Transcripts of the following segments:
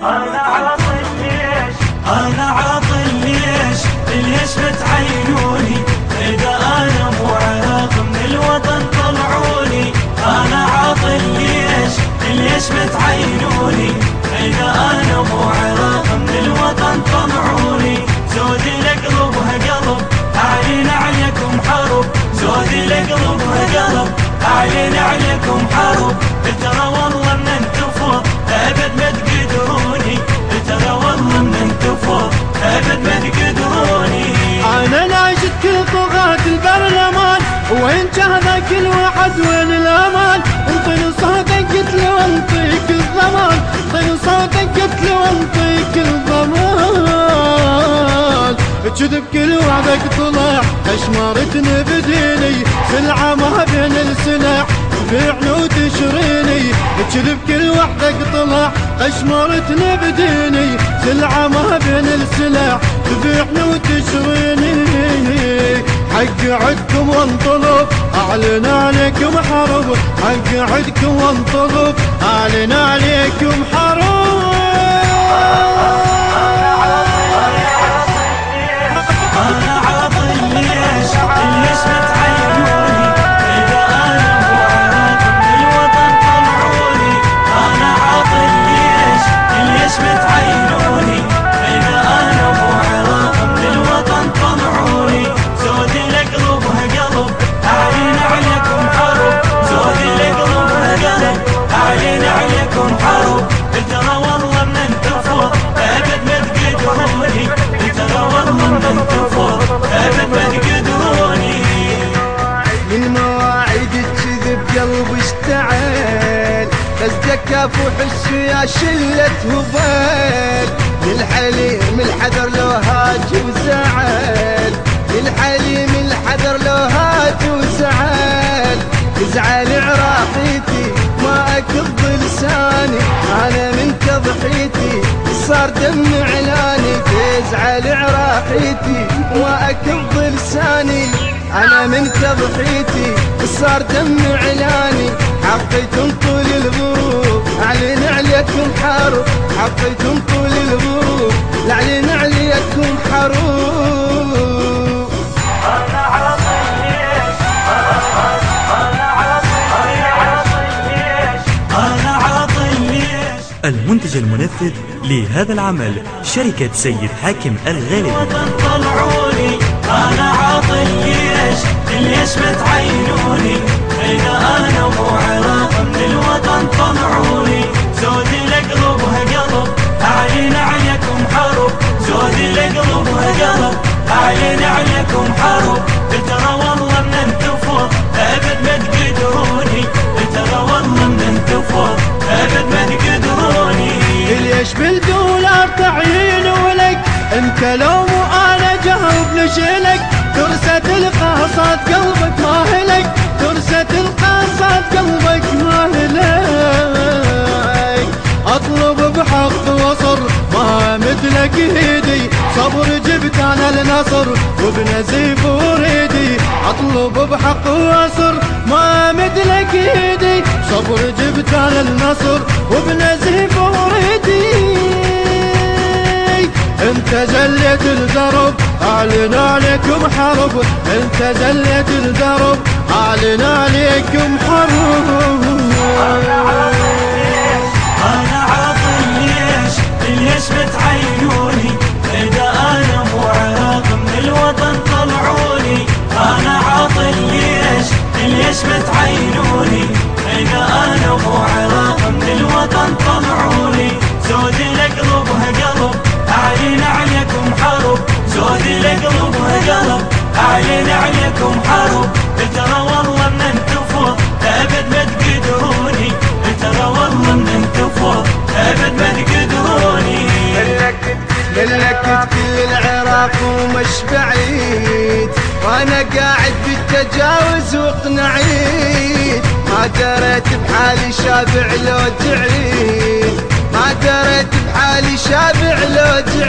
أنا كل واحد وين الأمان؟ انطي صوتك قلت له انطيك الضمان. انطي صوتك قلت له انطيك الضمان. كذب كل وعدك طلع اشمرتني بديني سلعة ما بين السلع بيعني وتشريني. كذب كل وحدك طلع اشمرتني بديني سلعة ما بين السلع تبيعني وتشريني. حق عدكم وانطلب أعلن عليكم حرب. حق عدكم وانطلب أعلن عليكم حرب. وحش يا شلة هبال للحليم الحذر لو هاج وزعل. للحليم الحذر لو هاج وزعل. تزعل عراقيتي ما اكض لساني أنا من تضحيتي صار دم علاني تزعل عراقيتي ما اكض لساني أنا من تضحيتي صار دم علاني حقيتم طول الغروب أعلن عليكم حرب حقيتم طول الغروب أعلن عليكم حروب. عاطل ليش المنتج المنفذ لهذا العمل شركة سيد حاكم الغالبي طلعوني عاطل. ليش ليش بتعينوني اذا أنا مو عراق من الوطن طلعوني زودي لقلبها قلب أعلن عليكم حرب زودي لقلبها قلب أعلن عليكم حرب ترى والله من انتفض أبد ما تقدروني. ترى والله من انتفض أبد ما تقدروني. ليش بالدولار تعيين ولك؟ انت لو مو أنا جاوب لشلك القاصات قلبك ما هلك ترسة القاصات قلبك ما هلك أطلب بحق وصر ما مثلك ايدي صبر جبت أنا النصر وبنزيف وريدي. أطلب بحق وصر ما مثلك ايدي صبر جبت أنا النصر وبنزيف وريدي. انت زليت الدرب اعلن عليكم حرب. انت زليت الدرب اعلن عليكم حرب. أنا ليش؟ ليش إذا من الوطن طلعوني. أنا ليش؟ اعلن عليكم حرب ترى والله من انتفض أبد ما تقدروني. ترى والله من انتفض أبد ما تقدروني. ملكت كل العراق ومش بعيد. وأنا قاعد بالتجاوز وقنعيد ما دريت بحالي شابع لو تعيد. ما دريت بحالي شابع لو تعيد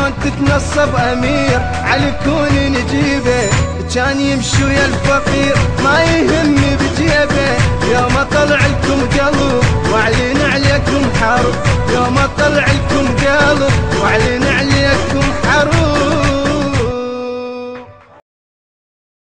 شلون تتنصب أمير؟ على كون نجيبه كان يمشي ويا الفقير ما يهم بجيبه. يوم طلع لكم قلب